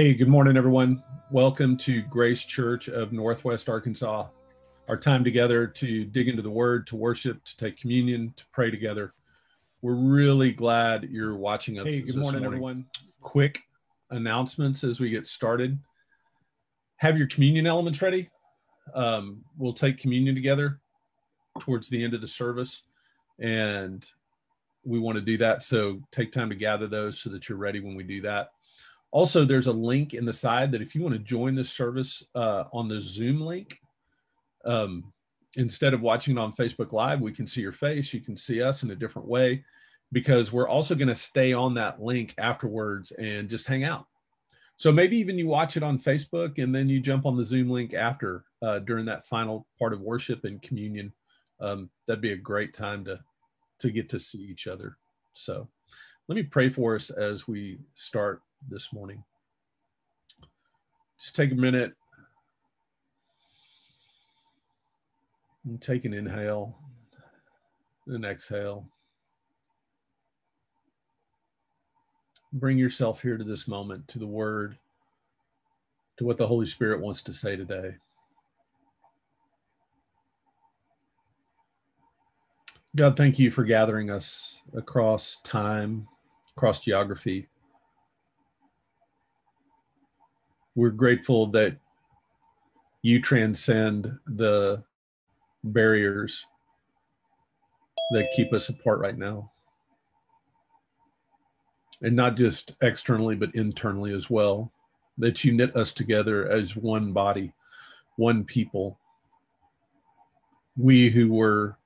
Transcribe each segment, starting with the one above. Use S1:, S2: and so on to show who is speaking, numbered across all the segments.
S1: Hey, good morning, everyone. Welcome to Grace Church of Northwest Arkansas. Our time together to dig into the Word, to worship, to take communion, to pray together. We're really glad you're watching us.
S2: Hey, good morning,
S1: morning,
S2: everyone.
S1: Quick announcements as we get started. Have your communion elements ready. Um, we'll take communion together towards the end of the service, and we want to do that. So take time to gather those so that you're ready when we do that. Also, there's a link in the side that if you want to join the service uh, on the Zoom link, um, instead of watching it on Facebook Live, we can see your face. You can see us in a different way because we're also going to stay on that link afterwards and just hang out. So maybe even you watch it on Facebook and then you jump on the Zoom link after uh, during that final part of worship and communion. Um, that'd be a great time to to get to see each other. So let me pray for us as we start this morning. Just take a minute and take an inhale, an exhale. Bring yourself here to this moment, to the word, to what the Holy Spirit wants to say today. God, thank you for gathering us across time, across geography. We're grateful that you transcend the barriers that keep us apart right now. And not just externally, but internally as well. That you knit us together as one body, one people. We who were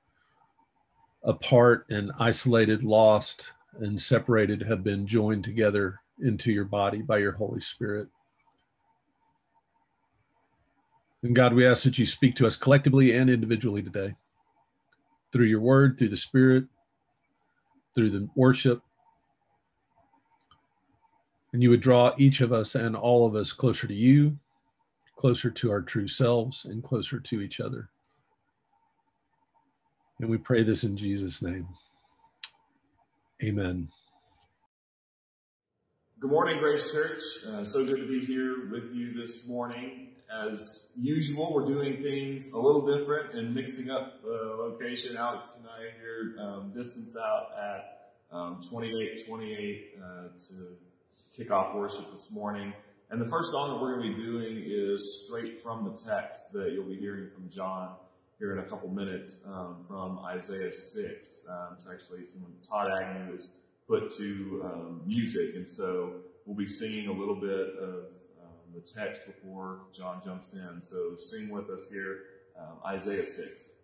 S1: apart and isolated, lost, and separated have been joined together into your body by your Holy Spirit. And God, we ask that you speak to us collectively and individually today through your word, through the Spirit, through the worship. And you would draw each of us and all of us closer to you, closer to our true selves, and closer to each other. And we pray this in Jesus' name. Amen.
S3: Good morning, Grace Church. Uh, so good to be here with you this morning. As usual, we're doing things a little different and mixing up the location. Alex and I here, um, distance out at um, 2828 uh, to kick off worship this morning. And the first song that we're going to be doing is straight from the text that you'll be hearing from John here in a couple minutes um, from Isaiah 6. Um, it's actually someone, Todd Agnew, has put to um, music. And so we'll be singing a little bit of the text before John jumps in. So sing with us here, um, Isaiah 6.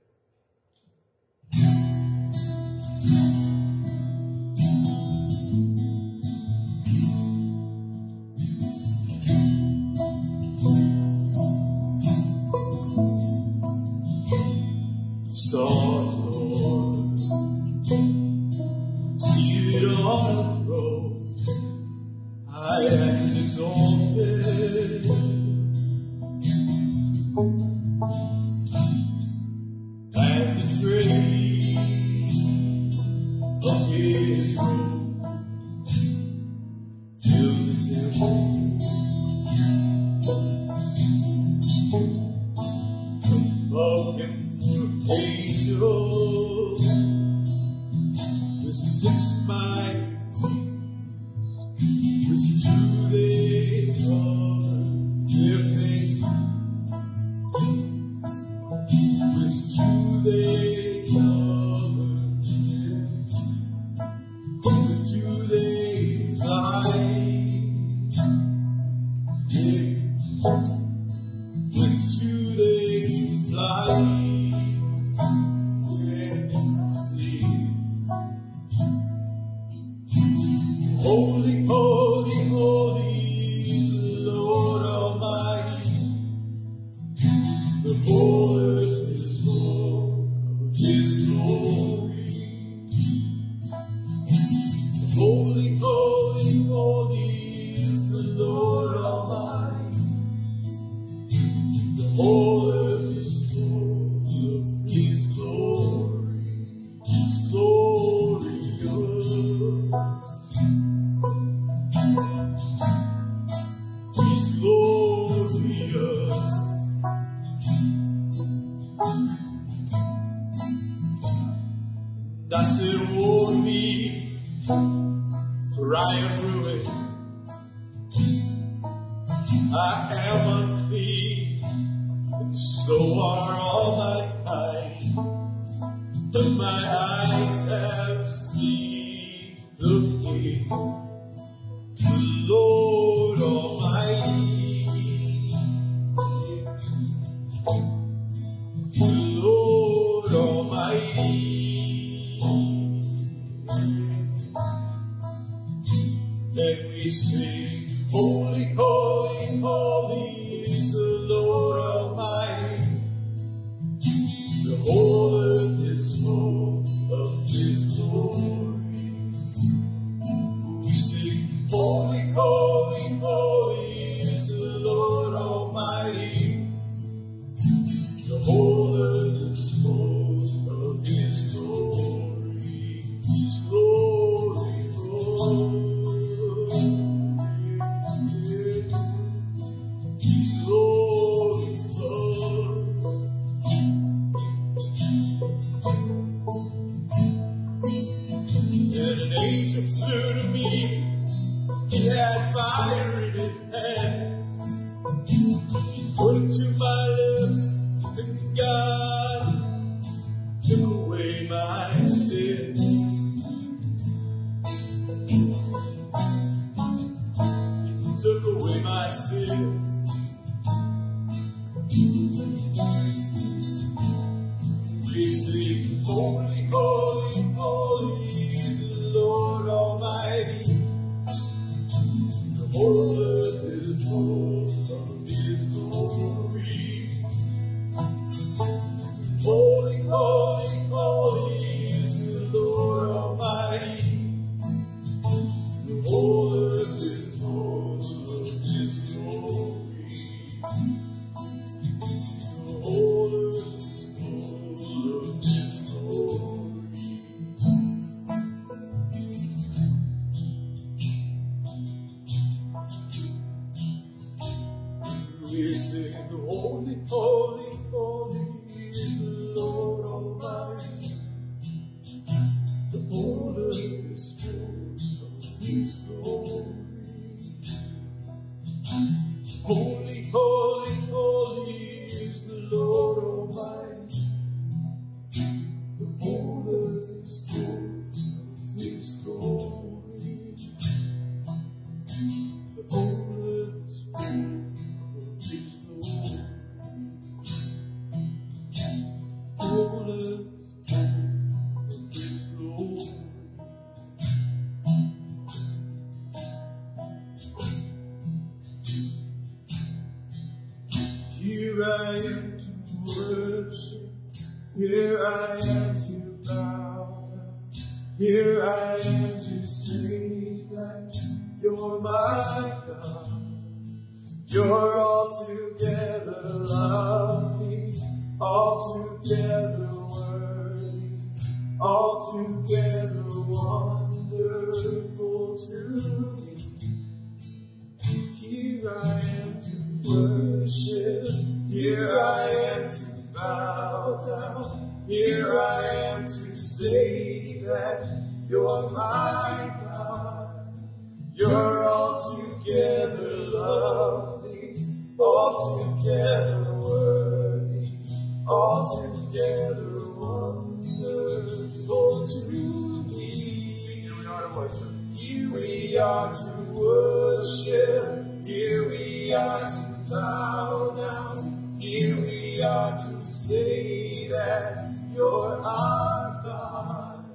S3: We are to say that you're our God.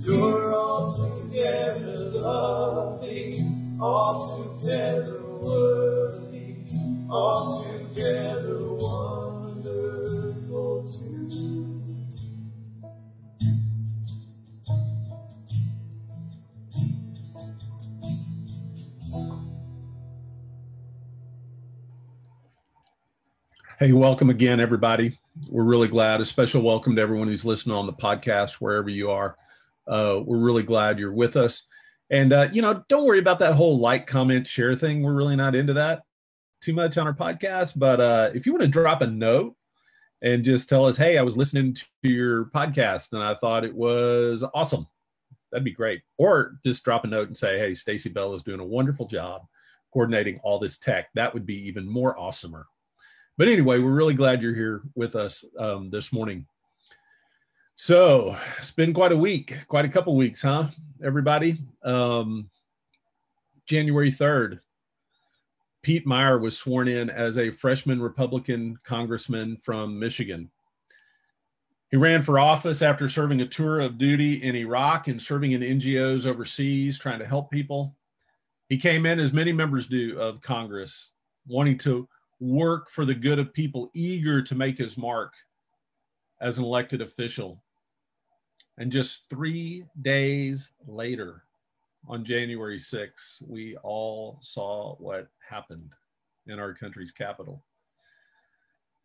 S3: You're altogether lovely, altogether worthy, altogether
S1: Hey, welcome again, everybody. We're really glad. A special welcome to everyone who's listening on the podcast, wherever you are. Uh, we're really glad you're with us. And, uh, you know, don't worry about that whole like, comment, share thing. We're really not into that too much on our podcast. But uh, if you want to drop a note and just tell us, hey, I was listening to your podcast and I thought it was awesome. That'd be great. Or just drop a note and say, hey, Stacy Bell is doing a wonderful job coordinating all this tech. That would be even more awesomer. But anyway, we're really glad you're here with us um, this morning. So it's been quite a week, quite a couple weeks, huh, everybody? Um, January 3rd, Pete Meijer was sworn in as a freshman Republican congressman from Michigan. He ran for office after serving a tour of duty in Iraq and serving in NGOs overseas, trying to help people. He came in, as many members do, of Congress, wanting to work for the good of people, eager to make his mark as an elected official. And just three days later, on January 6th, we all saw what happened in our country's capital.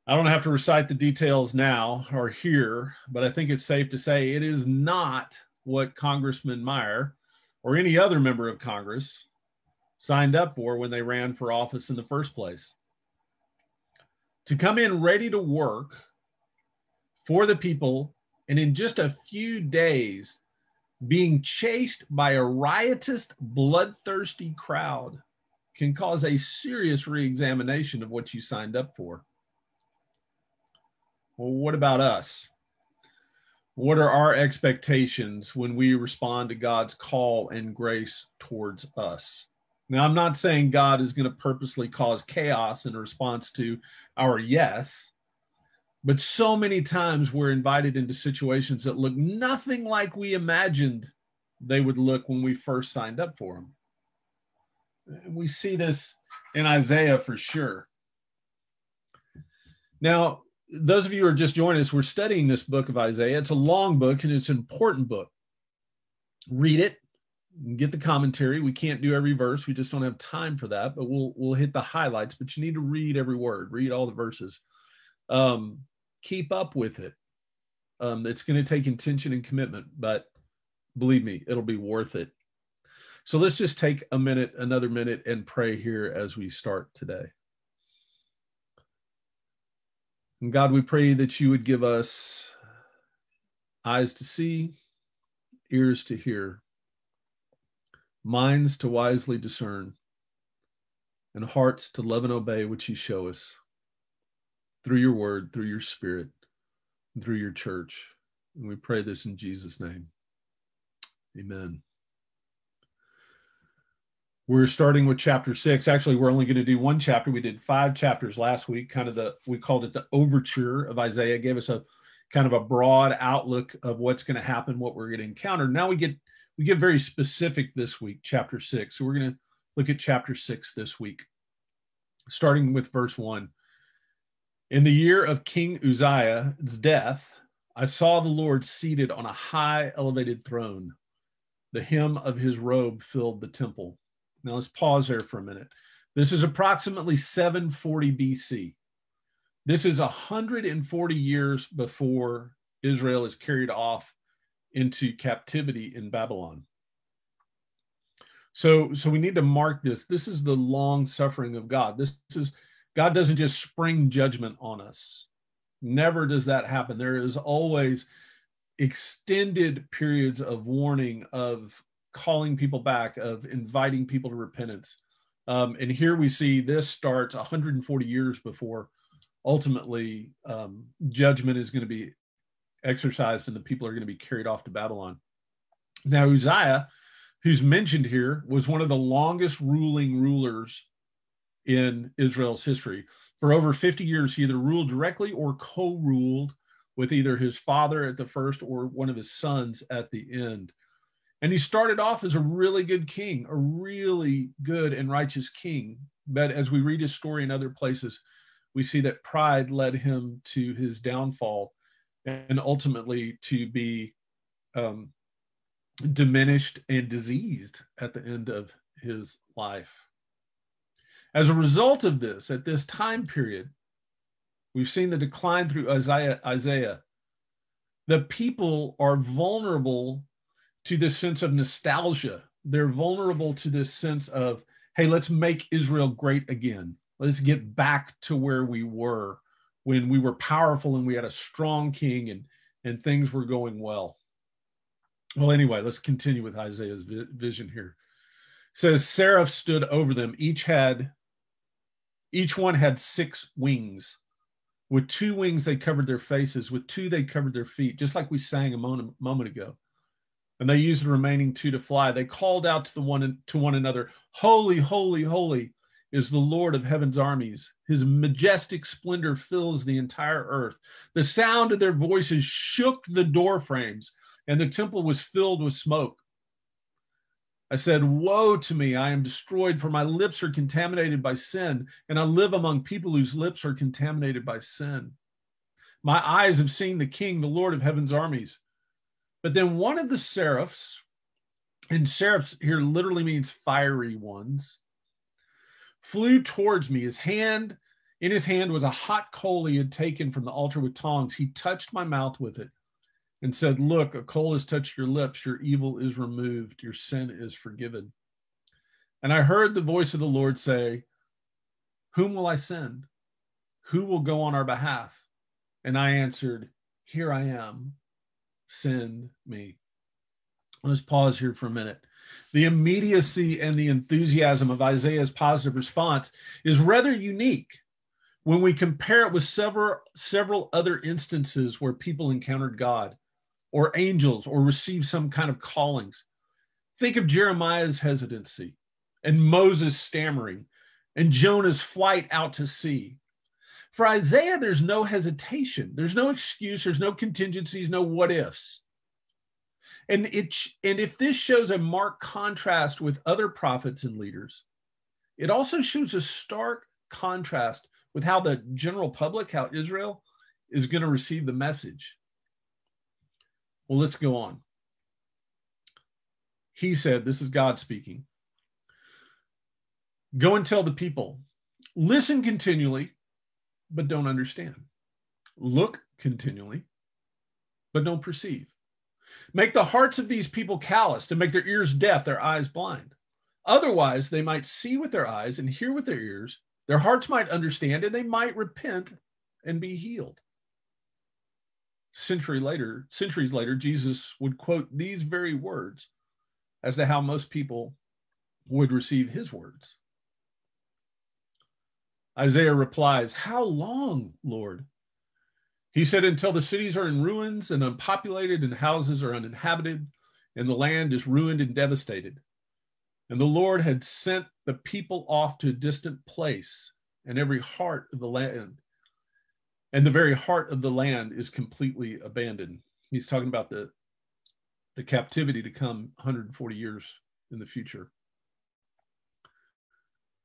S1: I don't have to recite the details now or here, but I think it's safe to say it is not what Congressman Meijer or any other member of Congress signed up for when they ran for office in the first place. To come in ready to work for the people and in just a few days being chased by a riotous, bloodthirsty crowd can cause a serious reexamination of what you signed up for. Well, what about us? What are our expectations when we respond to God's call and grace towards us? Now, I'm not saying God is going to purposely cause chaos in response to our yes, but so many times we're invited into situations that look nothing like we imagined they would look when we first signed up for them. We see this in Isaiah for sure. Now, those of you who are just joining us, we're studying this book of Isaiah. It's a long book and it's an important book. Read it, get the commentary. We can't do every verse. We just don't have time for that, but we'll we'll hit the highlights, but you need to read every word, read all the verses. Um, keep up with it. Um, it's going to take intention and commitment, but believe me, it'll be worth it. So let's just take a minute, another minute, and pray here as we start today. And God, we pray that you would give us eyes to see, ears to hear, minds to wisely discern, and hearts to love and obey what you show us through your word, through your spirit, through your church. And we pray this in Jesus' name. Amen. We're starting with chapter six. Actually, we're only going to do one chapter. We did five chapters last week, kind of the, we called it the overture of Isaiah, it gave us a kind of a broad outlook of what's going to happen, what we're going to encounter. Now we get, we get very specific this week, chapter six. So we're going to look at chapter six this week, starting with verse one. In the year of King Uzziah's death, I saw the Lord seated on a high elevated throne. The hem of his robe filled the temple. Now let's pause there for a minute. This is approximately 740 BC. This is 140 years before Israel is carried off into captivity in Babylon. So, so we need to mark this. This is the long suffering of God. This is God doesn't just spring judgment on us. Never does that happen. There is always extended periods of warning, of calling people back, of inviting people to repentance. Um, and here we see this starts 140 years before ultimately um, judgment is going to be exercised and the people are going to be carried off to Babylon. Now, Uzziah, who's mentioned here, was one of the longest ruling rulers in Israel's history. For over 50 years, he either ruled directly or co ruled with either his father at the first or one of his sons at the end. And he started off as a really good king, a really good and righteous king. But as we read his story in other places, we see that pride led him to his downfall and ultimately to be um, diminished and diseased at the end of his life. As a result of this, at this time period, we've seen the decline through Isaiah. Isaiah. The people are vulnerable to this sense of nostalgia. They're vulnerable to this sense of, hey, let's make Israel great again. Let's get back to where we were when we were powerful and we had a strong king and, and things were going well. Well, anyway, let's continue with Isaiah's vision here. It says Seraph stood over them. Each had, each one had six wings. With two wings, they covered their faces. With two, they covered their feet, just like we sang a moment, moment ago. And they used the remaining two to fly. They called out to the one to one another, "Holy, holy, holy is the Lord of heaven's armies. His majestic splendor fills the entire earth. The sound of their voices shook the door frames, and the temple was filled with smoke. I said, Woe to me, I am destroyed, for my lips are contaminated by sin, and I live among people whose lips are contaminated by sin. My eyes have seen the King, the Lord of heaven's armies. But then one of the seraphs, and seraphs here literally means fiery ones, flew towards me. His hand, in his hand was a hot coal he had taken from the altar with tongs. He touched my mouth with it and said, Look, a coal has touched your lips, your evil is removed, your sin is forgiven. And I heard the voice of the Lord say, Whom will I send? Who will go on our behalf? And I answered, Here I am, send me. Let's pause here for a minute. The immediacy and the enthusiasm of Isaiah's positive response is rather unique when we compare it with several several other instances where people encountered God or angels or receive some kind of callings. Think of Jeremiah's hesitancy and Moses stammering and Jonah's flight out to sea. For Isaiah, there's no hesitation, there's no excuse, there's no contingencies, no what ifs. And it and if this shows a marked contrast with other prophets and leaders, it also shows a stark contrast with how the general public, how Israel is going to receive the message. Well, let's go on. He said, This is God speaking. Go and tell the people, listen continually, but don't understand. Look continually, but don't perceive. Make the hearts of these people calloused and make their ears deaf, their eyes blind. Otherwise, they might see with their eyes and hear with their ears. Their hearts might understand and they might repent and be healed century later, centuries later, Jesus would quote these very words as to how most people would receive his words. Isaiah replies, How long, Lord? He said, Until the cities are in ruins and unpopulated, and houses are uninhabited, and the land is ruined and devastated. And the Lord had sent the people off to a distant place, and every heart of the land and the very heart of the land is completely abandoned. He's talking about the the captivity to come 140 years in the future.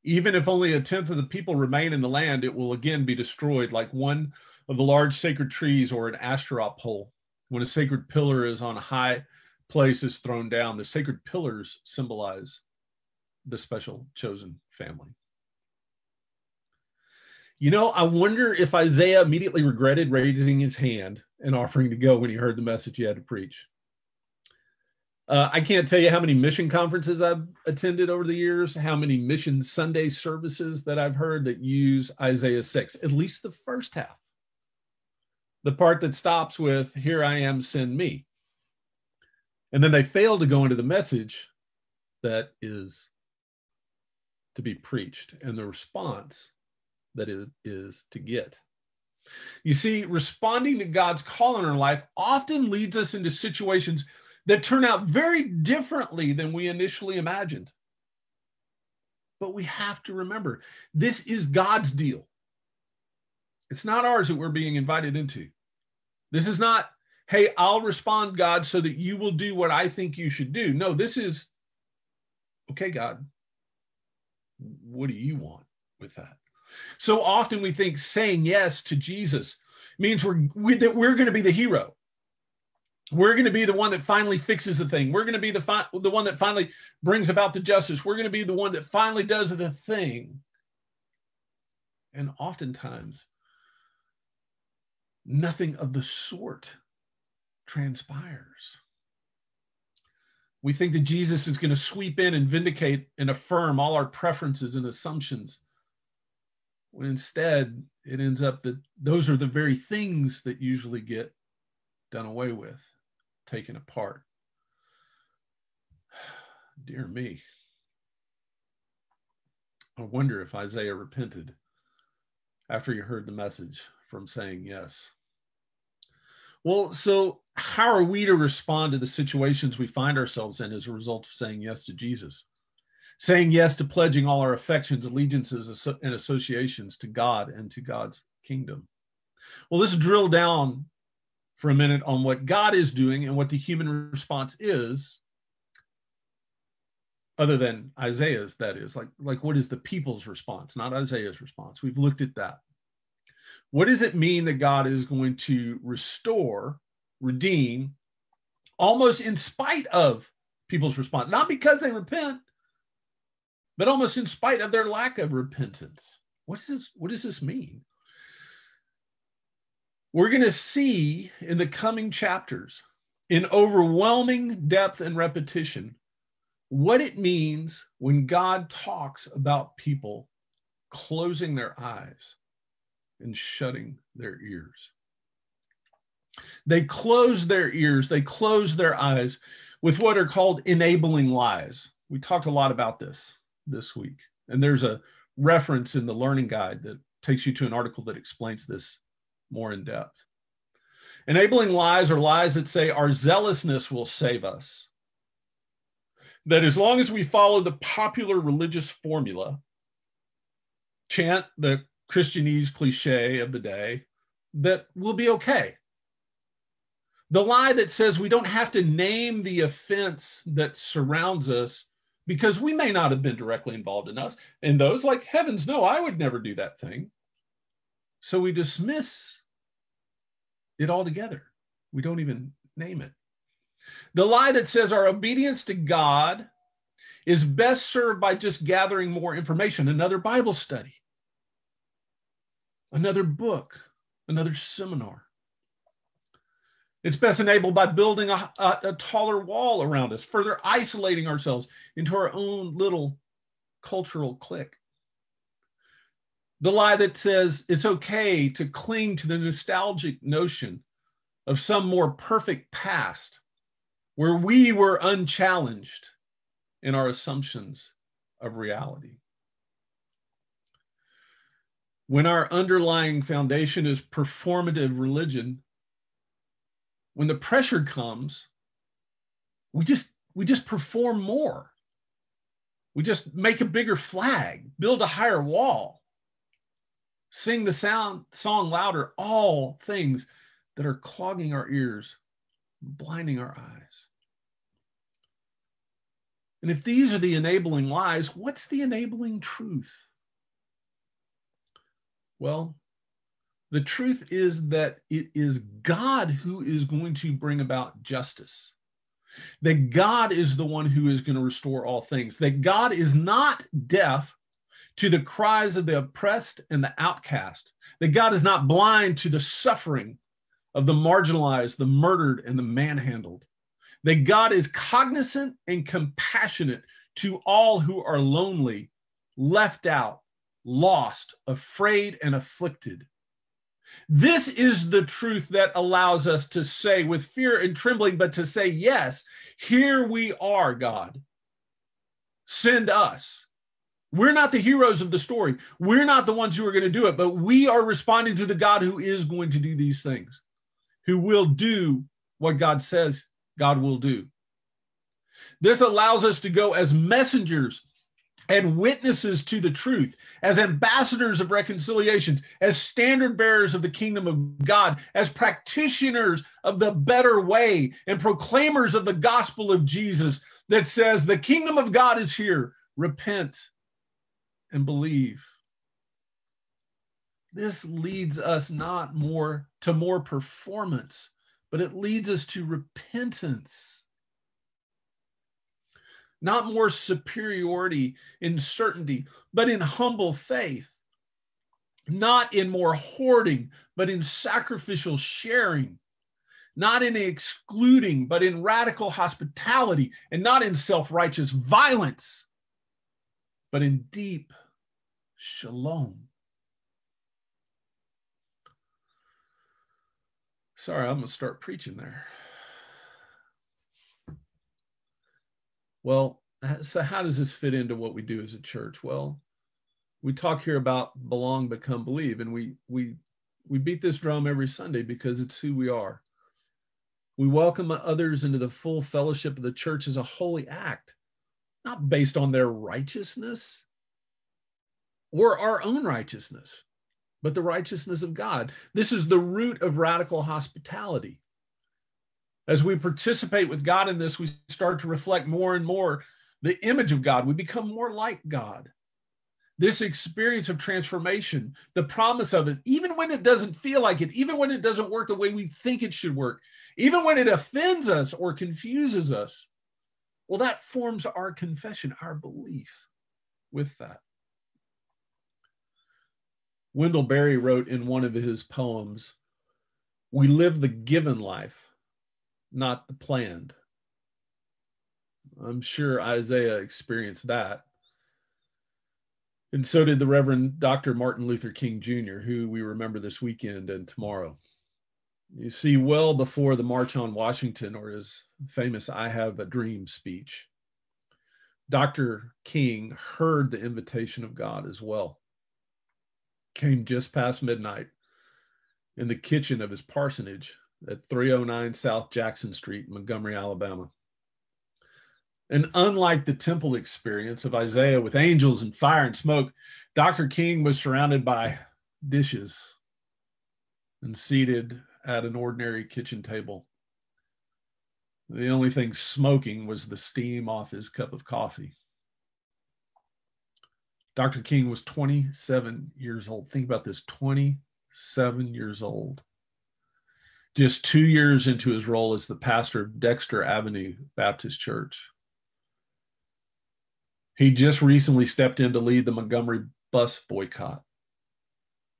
S1: Even if only a tenth of the people remain in the land, it will again be destroyed like one of the large sacred trees or an Asherah pole. When a sacred pillar is on a high place is thrown down, the sacred pillars symbolize the special chosen family. You know, I wonder if Isaiah immediately regretted raising his hand and offering to go when he heard the message he had to preach. Uh, I can't tell you how many mission conferences I've attended over the years, how many mission Sunday services that I've heard that use Isaiah 6, at least the first half. The part that stops with, Here I am, send me. And then they fail to go into the message that is to be preached. And the response that it is to get. You see, responding to God's call in our life often leads us into situations that turn out very differently than we initially imagined. But we have to remember this is God's deal. It's not ours that we're being invited into. This is not, hey, I'll respond, God, so that you will do what I think you should do. No, this is, okay, God, what do you want with that? So often we think saying yes to Jesus means we're we, that we're going to be the hero. We're going to be the one that finally fixes the thing. We're going to be the fi- the one that finally brings about the justice. We're going to be the one that finally does the thing. And oftentimes, nothing of the sort transpires. We think that Jesus is going to sweep in and vindicate and affirm all our preferences and assumptions when instead it ends up that those are the very things that usually get done away with, taken apart. Dear me. I wonder if Isaiah repented after he heard the message from saying yes. Well, so how are we to respond to the situations we find ourselves in as a result of saying yes to Jesus? Saying yes to pledging all our affections, allegiances, and associations to God and to God's kingdom. Well, let's drill down for a minute on what God is doing and what the human response is other than Isaiah's, that is, like, like what is the people's response, not Isaiah's response. We've looked at that. What does it mean that God is going to restore, redeem, almost in spite of people's response? Not because they repent, but almost in spite of their lack of repentance. What does this, what does this mean? We're going to see in the coming chapters, in overwhelming depth and repetition, what it means when God talks about people closing their eyes and shutting their ears. They close their ears, they close their eyes with what are called enabling lies. We talked a lot about this this week, and there's a reference in the learning guide that takes you to an article that explains this more in depth. Enabling lies are lies that say our zealousness will save us that as long as we follow the popular religious formula, chant the Christianese cliche of the day, that we'll be okay. The lie that says we don't have to name the offense that surrounds us because we may not have been directly involved in us. And those, like, heavens, no, I would never do that thing. So we dismiss it all together. We don't even name it. The lie that says our obedience to God is best served by just gathering more information, another Bible study, another book, another seminar. It's best enabled by building a, a, a, taller wall around us, further isolating ourselves into our own little cultural clique. The lie that says it's okay to cling to the nostalgic notion of some more perfect past where we were unchallenged in our assumptions of reality. When our underlying foundation is performative religion, when the pressure comes, we just we just perform more. We just make a bigger flag, build a higher wall, sing the sound song louder, all things that are clogging our ears, blinding our eyes. And if these are the enabling lies, what's the enabling truth? Well, the truth is that it is God who is going to bring about justice. That God is the one who is going to restore all things. That God is not deaf to the cries of the oppressed and the outcast. That God is not blind to the suffering of the marginalized, the murdered, and the manhandled that God is cognizant and compassionate to all who are lonely, left out, lost, afraid, and afflicted. This is the truth that allows us to say with fear and trembling, but to say, Yes, here we are, God. Send us. We're not the heroes of the story. We're not the ones who are going to do it, but we are responding to the God who is going to do these things, who will do what God says God will do. This allows us to go as messengers and witnesses to the truth, as ambassadors of reconciliations, as standard bearers of the kingdom of God, as practitioners of the better way, and proclaimers of the gospel of Jesus that says, The kingdom of God is here. Repent and believe. This leads us not more to more performance, but it leads us to repentance. Not more superiority in certainty, but in humble faith. Not in more hoarding, but in sacrificial sharing. Not in excluding, but in radical hospitality. And not in self righteous violence, but in deep shalom. Sorry, I'm going to start preaching there. Well, so how does this fit into what we do as a church? Well, we talk here about belong, become, believe, and we we we beat this drum every Sunday because it's who we are. We welcome others into the full fellowship of the church as a holy act not based on their righteousness or our own righteousness, but the righteousness of God. This is the root of radical hospitality. As we participate with God in this, we start to reflect more and more the image of God. We become more like God. This experience of transformation, the promise of it, even when it doesn't feel like it, even when it doesn't work the way we think it should work, even when it offends us or confuses us, well, that forms our confession, our belief with that. Wendell Berry wrote in one of his poems, We live the given life, not the planned. I'm sure Isaiah experienced that. And so did the Reverend Dr. Martin Luther King Jr., who we remember this weekend and tomorrow. You see, well before the March on Washington or his famous I Have a Dream speech, Dr. King heard the invitation of God as well. Came just past midnight in the kitchen of his parsonage at 309 South Jackson Street, Montgomery, Alabama. And unlike the temple experience of Isaiah with angels and fire and smoke, Dr. King was surrounded by dishes and seated at an ordinary kitchen table. The only thing smoking was the steam off his cup of coffee. Dr. King was 27 years old. Think about this 27 years old. Just two years into his role as the pastor of Dexter Avenue Baptist Church. He just recently stepped in to lead the Montgomery bus boycott.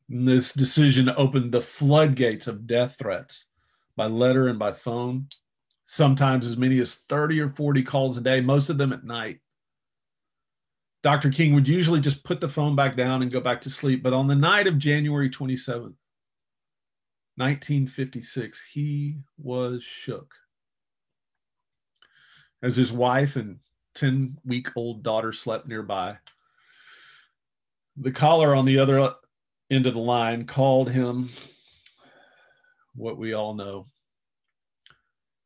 S1: This decision opened the floodgates of death threats by letter and by phone, sometimes as many as 30 or 40 calls a day, most of them at night. Dr. King would usually just put the phone back down and go back to sleep. But on the night of January 27th, 1956, he was shook. As his wife and 10 week old daughter slept nearby. The caller on the other of the line called him what we all know.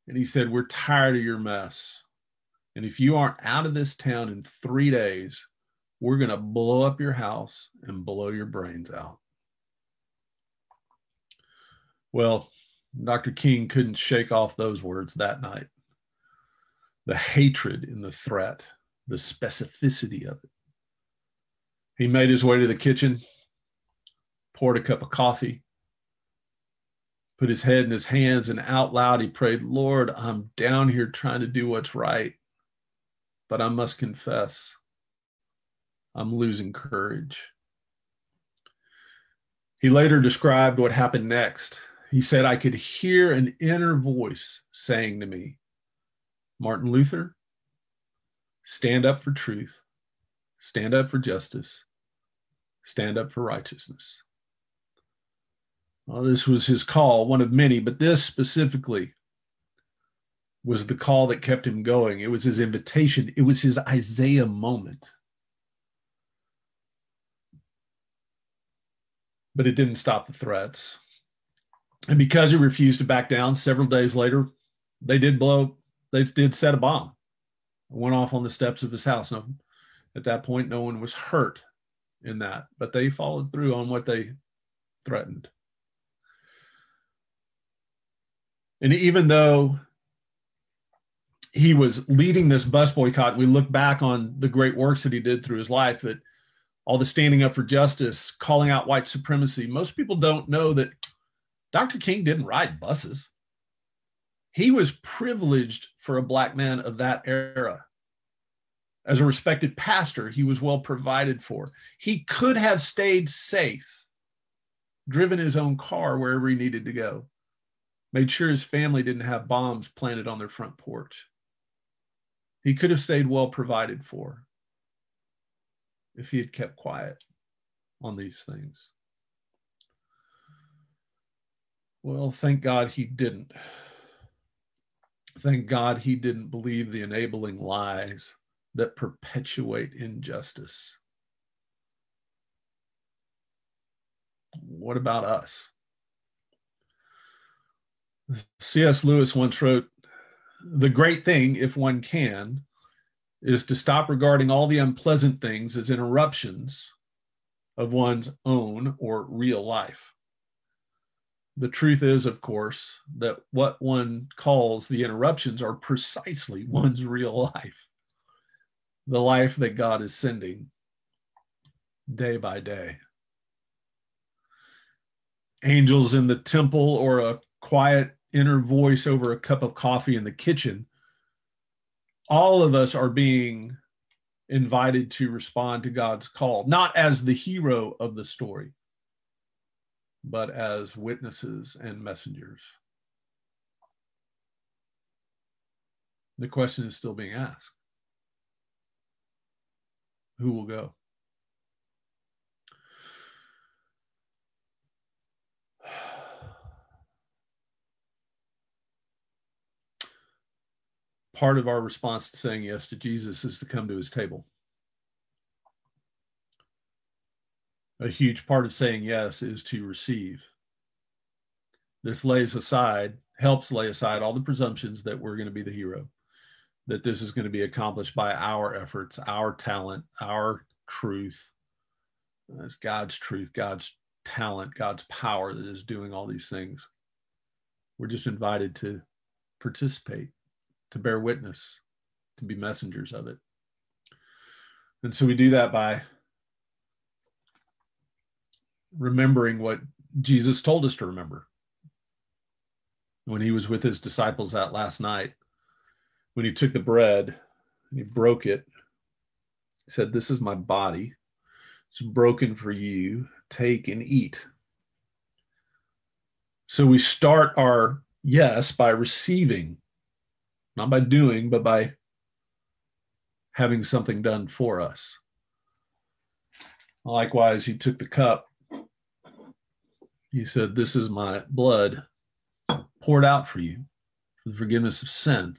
S1: And he said, We're tired of your mess. And if you aren't out of this town in three days, we're going to blow up your house and blow your brains out. Well, Dr. King couldn't shake off those words that night the hatred in the threat, the specificity of it. He made his way to the kitchen, poured a cup of coffee, put his head in his hands, and out loud he prayed, Lord, I'm down here trying to do what's right, but I must confess, I'm losing courage. He later described what happened next. He said, I could hear an inner voice saying to me, Martin Luther, stand up for truth, stand up for justice, stand up for righteousness. Well, this was his call, one of many, but this specifically was the call that kept him going. It was his invitation, it was his Isaiah moment. But it didn't stop the threats. And because he refused to back down, several days later, they did blow they did set a bomb. It went off on the steps of his house. Now, at that point, no one was hurt in that, but they followed through on what they threatened. And even though he was leading this bus boycott, we look back on the great works that he did through his life, that all the standing up for justice, calling out white supremacy. Most people don't know that Dr. King didn't ride buses he was privileged for a black man of that era. As a respected pastor, he was well provided for. He could have stayed safe, driven his own car wherever he needed to go, made sure his family didn't have bombs planted on their front porch. He could have stayed well provided for if he had kept quiet on these things. Well, thank God he didn't. Thank God he didn't believe the enabling lies that perpetuate injustice. What about us? C.S. Lewis once wrote The great thing, if one can, is to stop regarding all the unpleasant things as interruptions of one's own or real life. The truth is, of course, that what one calls the interruptions are precisely one's real life, the life that God is sending day by day. Angels in the temple or a quiet inner voice over a cup of coffee in the kitchen, all of us are being invited to respond to God's call, not as the hero of the story, but as witnesses and messengers. The question is still being asked Who will go? Part of our response to saying yes to Jesus is to come to his table. A huge part of saying yes is to receive. This lays aside, helps lay aside all the presumptions that we're going to be the hero, that this is going to be accomplished by our efforts, our talent, our truth. It's God's truth, God's talent, God's power that is doing all these things. We're just invited to participate to bear witness, to be messengers of it. And so we do that by remembering what Jesus told us to remember when he was with his disciples that last night. When he took the bread and he broke it, he said, This is my body. It's broken for you. Take and eat. So we start our yes by receiving not by doing, but by having something done for us. Likewise, he took the cup. He said, This is my blood poured out for you for the forgiveness of sin.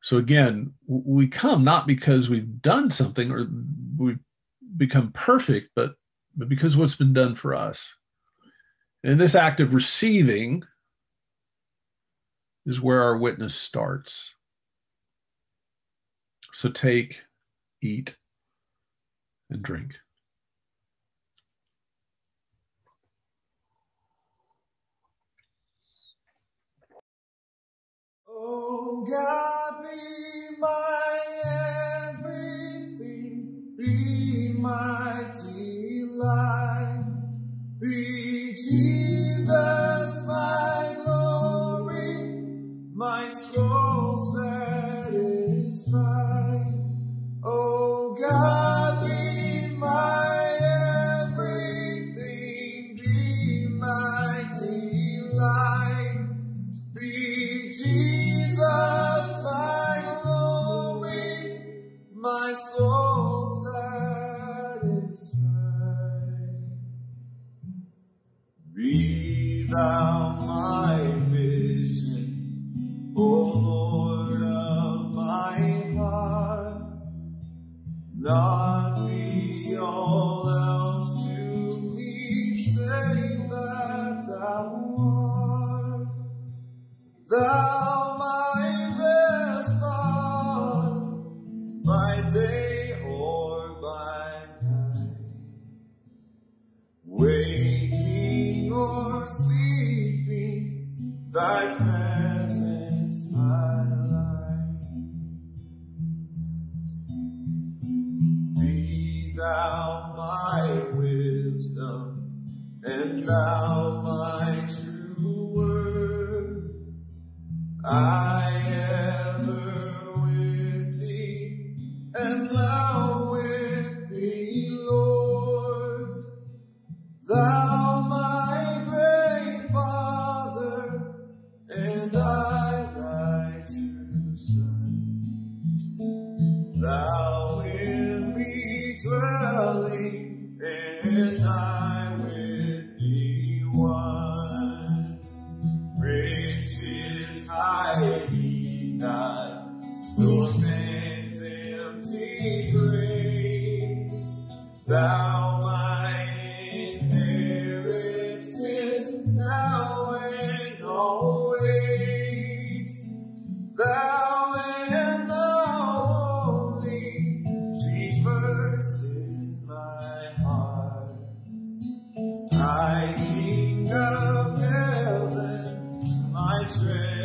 S1: So again, we come not because we've done something or we've become perfect, but, but because what's been done for us. In this act of receiving, is where our witness starts. So take, eat, and drink.
S3: Oh God, be my everything, be my delight, be Jesus my my soul satisfied. Oh God, my King of heaven, my treasure.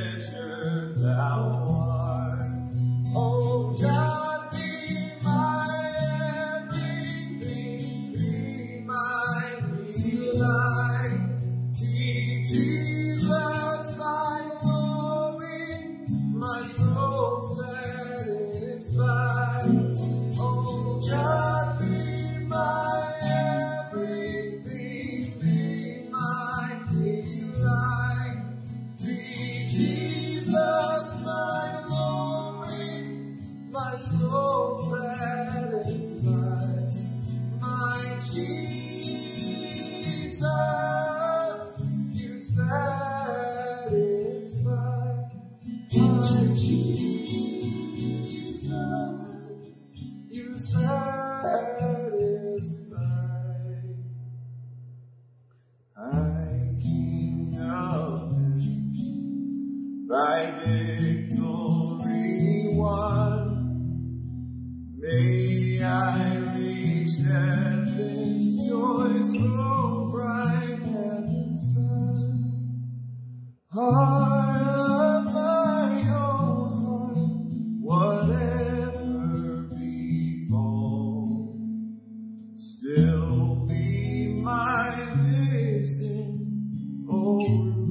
S3: Lord.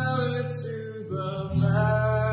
S3: Sell it to the man.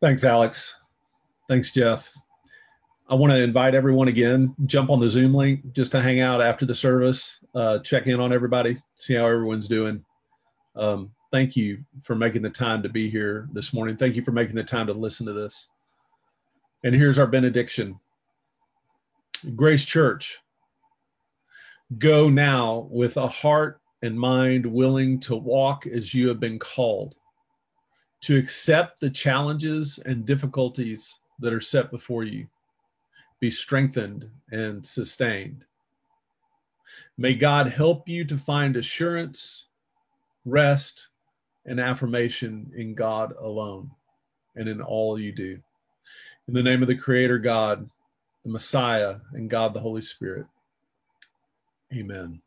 S1: Thanks, Alex. Thanks, Jeff. I want to invite everyone again, jump on the Zoom link just to hang out after the service, uh, check in on everybody, see how everyone's doing. Um, thank you for making the time to be here this morning. Thank you for making the time to listen to this. And here's our benediction Grace Church, go now with a heart and mind willing to walk as you have been called, to accept the challenges and difficulties that are set before you be strengthened and sustained. May God help you to find assurance, rest, and affirmation in God alone and in all you do. In the name of the Creator God, the Messiah, and God the Holy Spirit. Amen.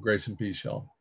S1: Grace and peace, y'all.